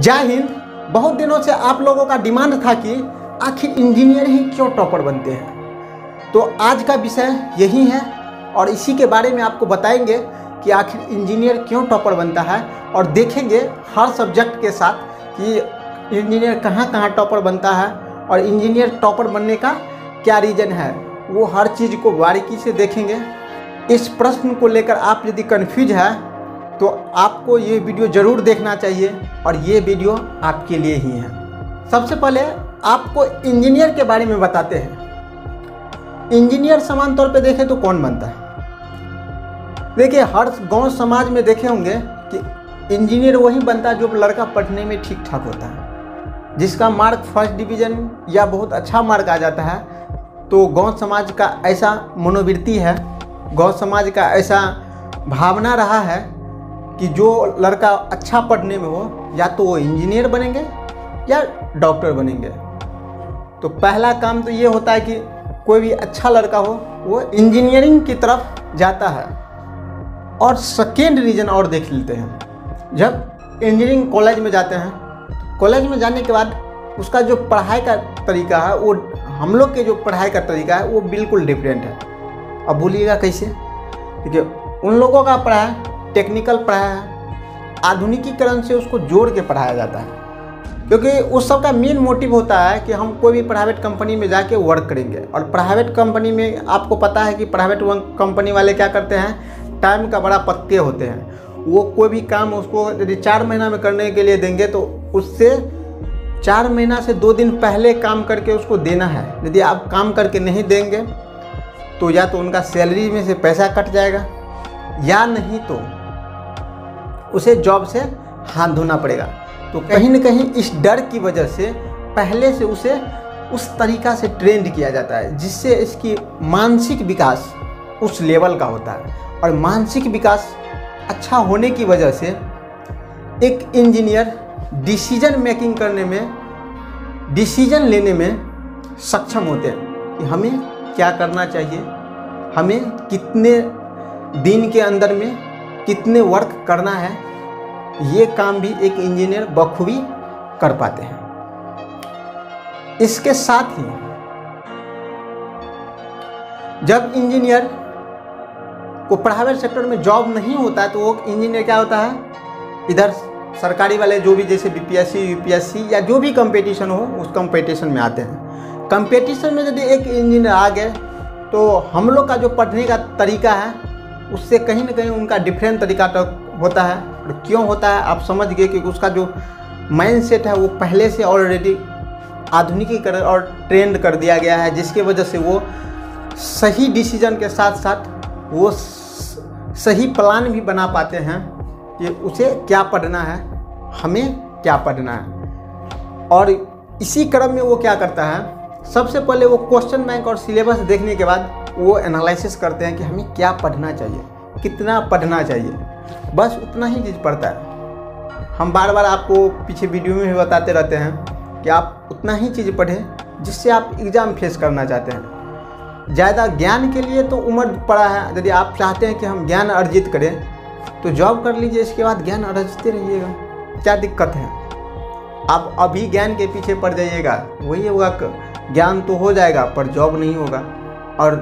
जय हिंद। बहुत दिनों से आप लोगों का डिमांड था कि आखिर इंजीनियर ही क्यों टॉपर बनते हैं? तो आज का विषय यही है और इसी के बारे में आपको बताएँगे कि आखिर इंजीनियर क्यों टॉपर बनता है और देखेंगे हर सब्जेक्ट के साथ कि इंजीनियर कहाँ कहाँ टॉपर बनता है और इंजीनियर टॉपर बनने का क्या रीज़न है, वो हर चीज़ को बारीकी से देखेंगे। इस प्रश्न को लेकर आप यदि कन्फ्यूज़ है तो आपको ये वीडियो ज़रूर देखना चाहिए और ये वीडियो आपके लिए ही है। सबसे पहले आपको इंजीनियर के बारे में बताते हैं। इंजीनियर समान तौर पे देखें तो कौन बनता है? देखिए, हर गाँव समाज में देखे होंगे कि इंजीनियर वही बनता है जो लड़का पढ़ने में ठीक ठाक होता है। जिसका मार्क फ़र्स्ट डिवीज़न या बहुत अच्छा मार्क आ जाता है तो गाँव समाज का ऐसा मनोवृत्ति है, गाँव समाज का ऐसा भावना रहा है कि जो लड़का अच्छा पढ़ने में हो, या तो वो इंजीनियर बनेंगे, या डॉक्टर बनेंगे। तो पहला काम तो ये होता है कि कोई भी अच्छा लड़का हो, वो इंजीनियरिंग की तरफ़ जाता है। और सेकेंड रीज़न और देख लेते हैं। जब इंजीनियरिंग कॉलेज में जाते हैं कॉलेज में जाने के बाद उसका जो पढ़ाई का तरीका है, वो हम लोग के जो पढ़ाई का तरीका है, वो बिल्कुल डिफरेंट है। अब बोलिएगा कैसे? देखिए उन लोगों का पढ़ाई टेक्निकल पढ़ाया आधुनिकीकरण से उसको जोड़ के पढ़ाया जाता है। क्योंकि उस सब का मेन मोटिव होता है कि हम कोई भी प्राइवेट कंपनी में जाके वर्क करेंगे। और प्राइवेट कंपनी में आपको पता है कि प्राइवेट कंपनी वाले क्या करते हैं? टाइम का बड़ा पक्के होते हैं। वो कोई भी काम उसको यदि चार महीना में करने के लिए देंगे तो उससे चार महीना से दो दिन पहले काम करके उसको देना है। यदि आप काम करके नहीं देंगे तो या तो उनका सैलरी में से पैसा कट जाएगा, या नहीं तो उसे जॉब से हाथ धोना पड़ेगा। तो कहीं ना कहीं इस डर की वजह से पहले से उसे उस तरीका से ट्रेंड किया जाता है, जिससे इसकी मानसिक विकास उस लेवल का होता है। और मानसिक विकास अच्छा होने की वजह से एक इंजीनियर डिसीज़न मेकिंग करने में डिसीज़न लेने में सक्षम होते हैं कि हमें क्या करना चाहिए, हमें कितने दिन के अंदर में कितने वर्क करना है, ये काम भी एक इंजीनियर बखूबी कर पाते हैं। इसके साथ ही, जब इंजीनियर को प्राइवेट सेक्टर में जॉब नहीं होता है तो वो इंजीनियर क्या होता है? इधर सरकारी वाले जो भी, जैसे बीपीएससी यूपीएससी या जो भी कंपटीशन हो, उस कंपटीशन में आते हैं। कंपटीशन में यदि एक इंजीनियर आ गए तो हम लोग का जो पढ़ने का तरीका है उससे कहीं ना कहीं उनका डिफरेंट तरीका तक होता है। और क्यों होता है? आप समझ गए कि उसका जो माइंड सेट है, वो पहले से ऑलरेडी आधुनिकीकरण और ट्रेंड कर दिया गया है, जिसके वजह से वो सही डिसीज़न के साथ साथ वो सही प्लान भी बना पाते हैं कि उसे क्या पढ़ना है, हमें क्या पढ़ना है। और इसी क्रम में वो क्या करता है, सबसे पहले वो क्वेश्चन बैंक और सिलेबस देखने के बाद वो एनालिसिस करते हैं कि हमें क्या पढ़ना चाहिए, कितना पढ़ना चाहिए। बस उतना ही चीज़ पढ़ता है। हम बार बार आपको पीछे वीडियो में भी बताते रहते हैं कि आप उतना ही चीज़ पढ़ें जिससे आप एग्ज़ाम फेस करना चाहते हैं। ज़्यादा ज्ञान के लिए तो उम्र पड़ा है। यदि आप चाहते हैं कि हम ज्ञान अर्जित करें तो जॉब कर लीजिए, इसके बाद ज्ञान अर्जते रहिएगा। क्या दिक्कत है? आप अभी ज्ञान के पीछे पड़ जाइएगा। वही होगा ज्ञान तो हो जाएगा, पर जॉब नहीं होगा। और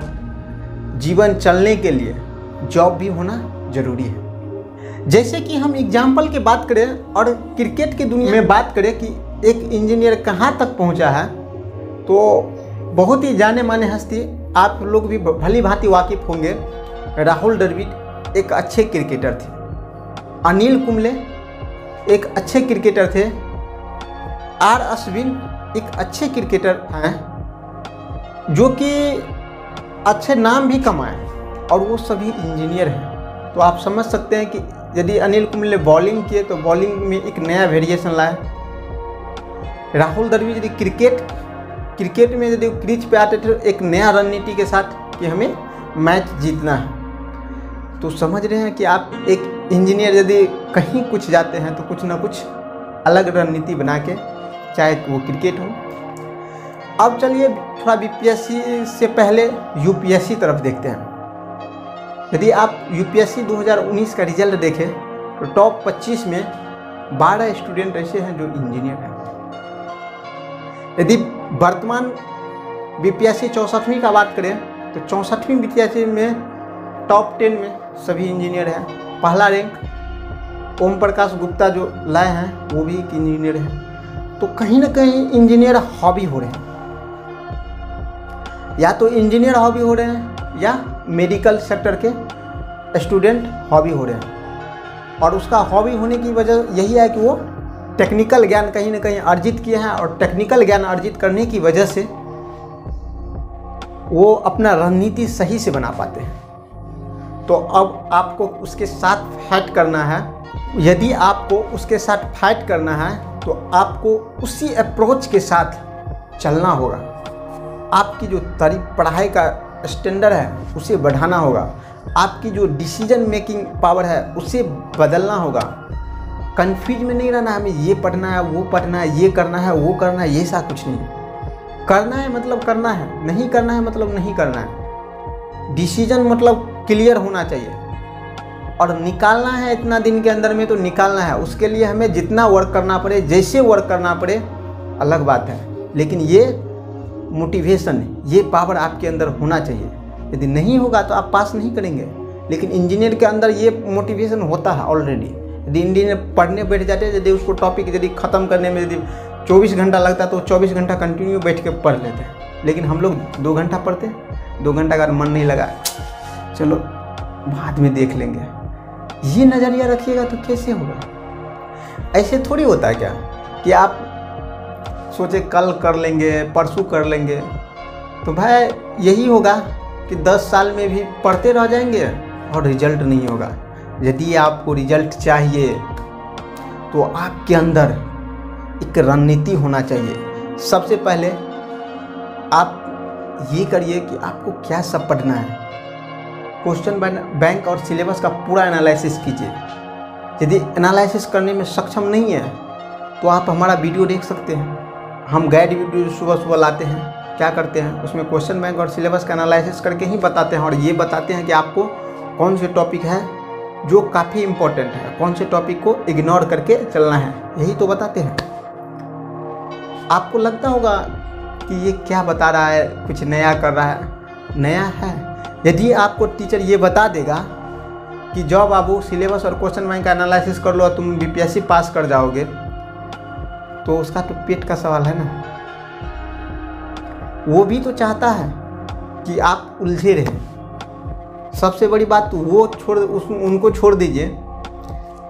जीवन चलने के लिए जॉब भी होना ज़रूरी है। जैसे कि हम एग्ज़ाम्पल की बात करें और क्रिकेट की दुनिया में बात करें कि एक इंजीनियर कहाँ तक पहुँचा है तो बहुत ही जाने माने हस्ती आप लोग भी भली भांति वाकिफ होंगे। राहुल द्रविड़ एक अच्छे क्रिकेटर थे। अनिल कुंबले एक अच्छे क्रिकेटर थे। आर अश्विन एक अच्छे क्रिकेटर हैं, जो कि अच्छे नाम भी कमाए, और वो सभी इंजीनियर हैं। तो आप समझ सकते हैं कि यदि अनिल कुंबले बॉलिंग किए तो बॉलिंग में एक नया वेरिएशन लाए। राहुल द्रविड़ यदि क्रिकेट क्रिकेट में यदि क्रीज पे आते थे तो एक नया रणनीति के साथ कि हमें मैच जीतना है। तो समझ रहे हैं कि आप एक इंजीनियर यदि कहीं कुछ जाते हैं तो कुछ ना कुछ अलग रणनीति बना के, चाहे वो क्रिकेट हो अब चलिए थोड़ा बीपीएससी से पहले यूपीएससी तरफ़ देखते हैं। यदि आप यूपीएससी 2019 का रिज़ल्ट देखें तो टॉप 25 में बारह स्टूडेंट ऐसे हैं जो इंजीनियर हैं। यदि वर्तमान बी पी एस सी चौंसठवीं का बात करें तो चौंसठवीं बी में टॉप टेन में सभी इंजीनियर हैं। पहला रैंक ओम प्रकाश गुप्ता जो लाए हैं, वो भी एक इंजीनियर है। तो कहीं ना कहीं इंजीनियर हॉबी हो रहे हैं। या तो इंजीनियर हॉबी हो रहे हैं, या मेडिकल सेक्टर के स्टूडेंट हॉबी हो रहे हैं। और उसका हॉबी होने की वजह यही है कि वो टेक्निकल ज्ञान कहीं ना कहीं अर्जित किए हैं और टेक्निकल ज्ञान अर्जित करने की वजह से वो अपना रणनीति सही से बना पाते हैं। तो अब आपको उसके साथ फाइट करना है। यदि आपको उसके साथ फाइट करना है तो आपको उसी अप्रोच के साथ चलना होगा। आपकी जो तरी पढ़ाई का स्टैंडर्ड है, उसे बढ़ाना होगा। आपकी जो डिसीज़न मेकिंग पावर है, उसे बदलना होगा। कन्फ्यूज़ में नहीं रहना हमें, ये पढ़ना है, वो पढ़ना है, ये करना है, वो करना है, ये सा कुछ नहीं। करना है मतलब करना है, नहीं करना है मतलब नहीं करना है। डिसीज़न मतलब क्लियर होना चाहिए। और निकालना है इतना दिन के अंदर में तो निकालना है। उसके लिए हमें जितना वर्क करना पड़े, जैसे वर्क करना पड़े, अलग बात है। लेकिन ये मोटिवेशन ये पावर आपके अंदर होना चाहिए। यदि नहीं होगा तो आप पास नहीं करेंगे। लेकिन इंजीनियर के अंदर ये मोटिवेशन होता है ऑलरेडी यदि इंजीनियर पढ़ने बैठ जाते हैं, यदि उसको टॉपिक यदि ख़त्म करने में यदि 24 घंटा लगता है तो 24 घंटा कंटिन्यू बैठ के पढ़ लेते हैं। लेकिन हम लोग दो घंटा पढ़ते हैं। दो घंटा अगर मन नहीं लगा, चलो बाद में देख लेंगे। ये नज़रिया रखिएगा तो कैसे होगा? ऐसे थोड़ी होता है क्या? कि आप सोचे कल कर लेंगे, परसों कर लेंगे। तो भाई, यही होगा कि 10 साल में भी पढ़ते रह जाएँगे और रिज़ल्ट नहीं होगा। यदि आपको रिज़ल्ट चाहिए तो आपके अंदर एक रणनीति होना चाहिए। सबसे पहले आप ये करिए कि आपको क्या सब पढ़ना है। क्वेश्चन बैंक और सिलेबस का पूरा एनालिसिस कीजिए। यदि एनालिसिस करने में सक्षम नहीं है तो आप हमारा वीडियो देख सकते हैं। हम गाइड वीडियो सुबह सुबह लाते हैं, क्या करते हैं? उसमें क्वेश्चन बैंक और सिलेबस का एनालिसिस करके ही बताते हैं और ये बताते हैं कि आपको कौन से टॉपिक है जो काफ़ी इम्पोर्टेंट है, कौन से टॉपिक को इग्नोर करके चलना है। यही तो बताते हैं। आपको लगता होगा कि ये क्या बता रहा है, कुछ नया कर रहा है? नया है। यदि आपको टीचर ये बता देगा कि जाओ बाबू सिलेबस और क्वेश्चन बैंक का एनालिसिस कर लो, तुम बीपीएससी पास कर जाओगे तो उसका तो पेट का सवाल है ना। वो भी तो चाहता है कि आप उलझे रहें। सबसे बड़ी बात तो वो छोड़ उस, उनको छोड़ दीजिए।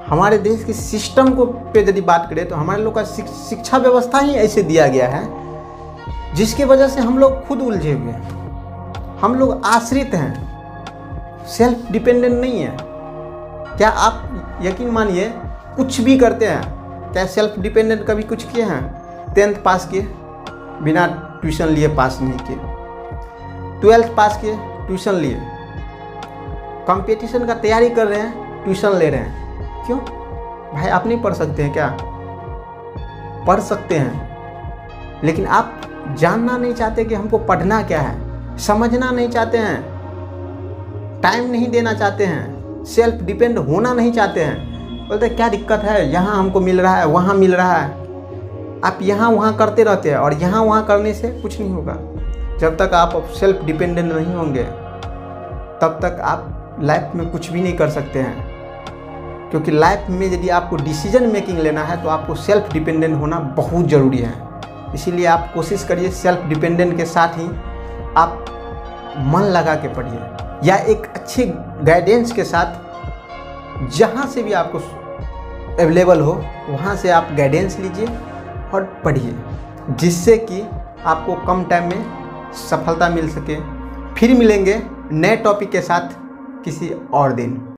हमारे देश के सिस्टम को पे यदि बात करें तो हमारे लोग का शिक्षा व्यवस्था ही ऐसे दिया गया है, जिसकी वजह से हम लोग खुद उलझे हुए हैं। हम लोग आश्रित हैं सेल्फ डिपेंडेंट नहीं है। क्या आप यकीन मानिए, कुछ भी करते हैं क्या सेल्फ डिपेंडेंट कभी कुछ किए हैं? टेंथ पास किए, बिना ट्यूशन लिए पास नहीं किए। ट्वेल्थ पास किए ट्यूशन लिए। कंपटीशन का तैयारी कर रहे हैं ट्यूशन ले रहे हैं। क्यों? भाई, आप नहीं पढ़ सकते हैं क्या? पढ़ सकते हैं। लेकिन आप जानना नहीं चाहते कि हमको पढ़ना क्या है। समझना नहीं चाहते हैं। टाइम नहीं देना चाहते हैं। सेल्फ डिपेंड होना नहीं चाहते हैं। बोलते, क्या दिक्कत है? यहाँ हमको मिल रहा है, वहाँ मिल रहा है। आप यहाँ वहाँ करते रहते हैं और यहाँ वहाँ करने से कुछ नहीं होगा। जब तक आप सेल्फ डिपेंडेंट नहीं होंगे, तब तक आप लाइफ में कुछ भी नहीं कर सकते हैं। क्योंकि लाइफ में यदि आपको डिसीज़न मेकिंग लेना है तो आपको सेल्फ डिपेंडेंट होना बहुत ज़रूरी है। इसीलिए आप कोशिश करिए सेल्फ डिपेंडेंट के साथ ही आप मन लगा के पढ़िए। या एक अच्छे गाइडेंस के साथ जहाँ से भी आपको अवेलेबल हो, वहाँ से आप गाइडेंस लीजिए और पढ़िए, जिससे कि आपको कम टाइम में सफलता मिल सके। फिर मिलेंगे नए टॉपिक के साथ किसी और दिन।